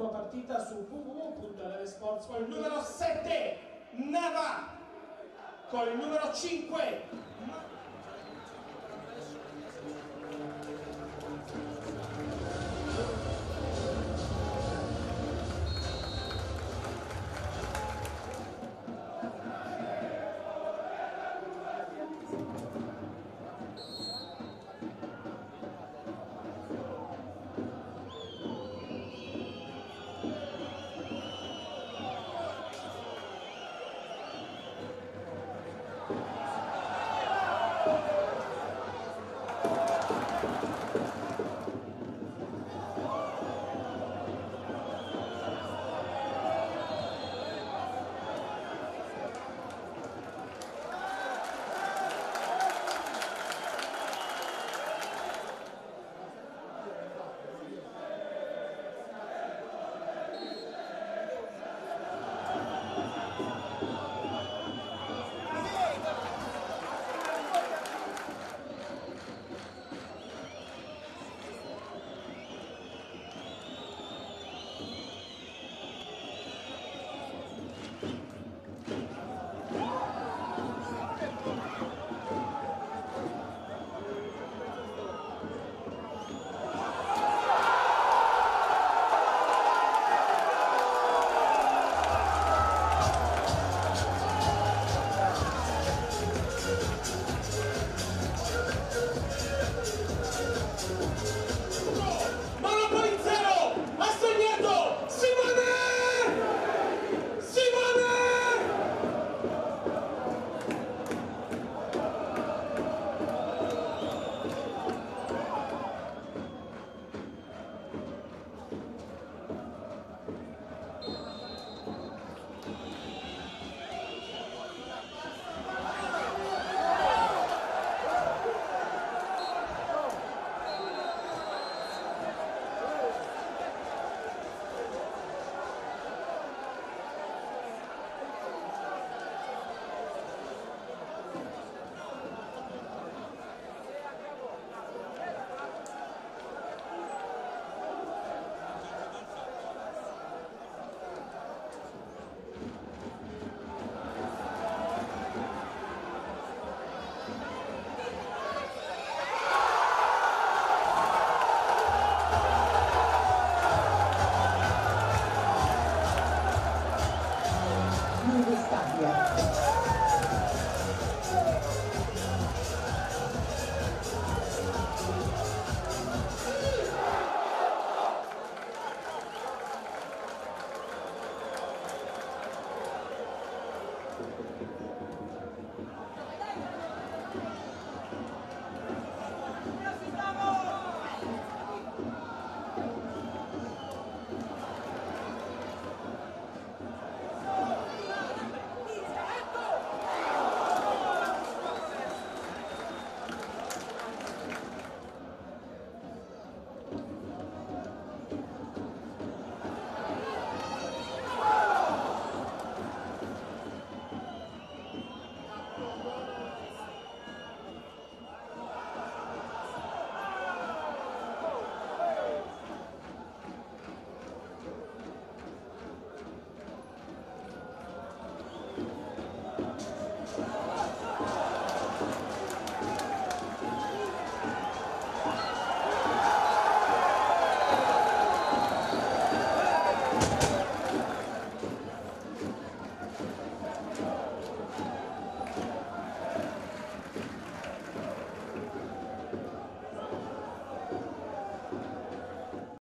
tua partita su www.elevesports con il numero 7 Nava con il numero 5